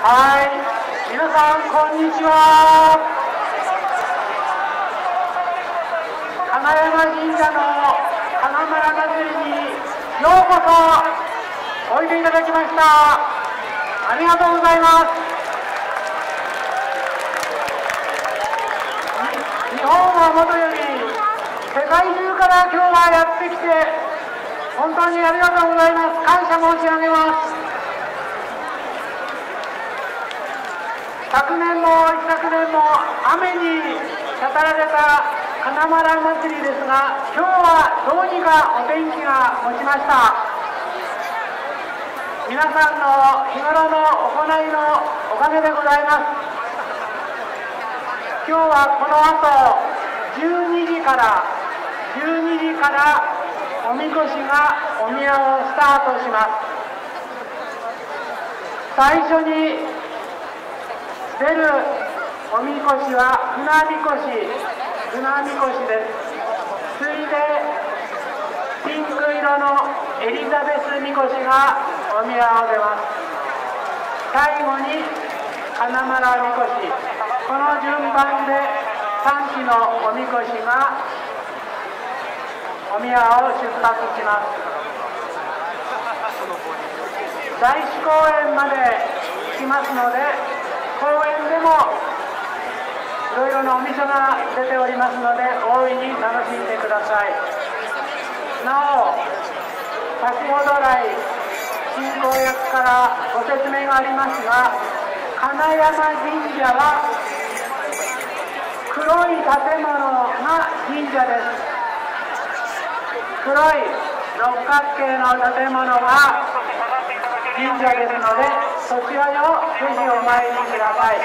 はい、皆さんこんにちは。金山神社の金村祭りにようこそおいでいただきました。ありがとうございます。日本はもとより世界中から今日はやってきて本当にありがとうございます。感謝申し上げます。昨年も一昨年も雨にたたられた金丸祭りですが今日はどうにかお天気が持ちました。皆さんの日頃の行いのおかげでございます。今日はこの後12時から12時からおみこしがお宮をスタートします。最初に出るおみこしは船みこし。船みこしです。次いでピンク色のエリザベスみこしがお宮を出ます。最後に金丸みこし。この順番で3機のおみこしがお宮を出発します。大師公園まで行きますので公園でもいろいろなお店が出ておりますので大いに楽しんでください。なお先ほど来進行役からご説明がありますが金山神社は黒い建物が神社です。黒い六角形の建物が神社ですのでそちらをぜひお参りください、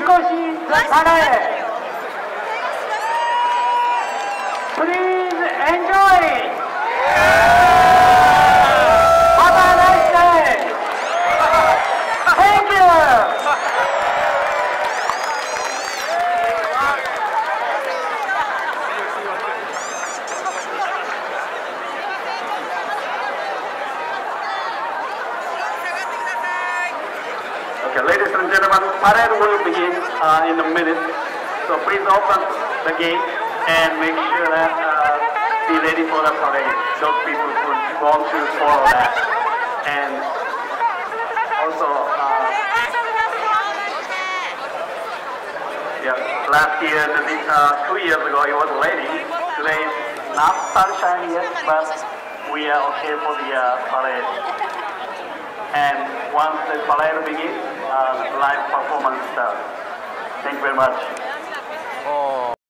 Mikoshi the parade. Please enjoy. And parade will begin uh, in a minute. So please open the gate and make sure that uh, be ready for the parade. Those people who want to follow that. And also, uh, yeah, last year, the, uh, two years ago, it was raining. Today, not sunshine yet, but we are okay for the uh, parade. And once the parade begins, uh, live performance starts. Thank you very much.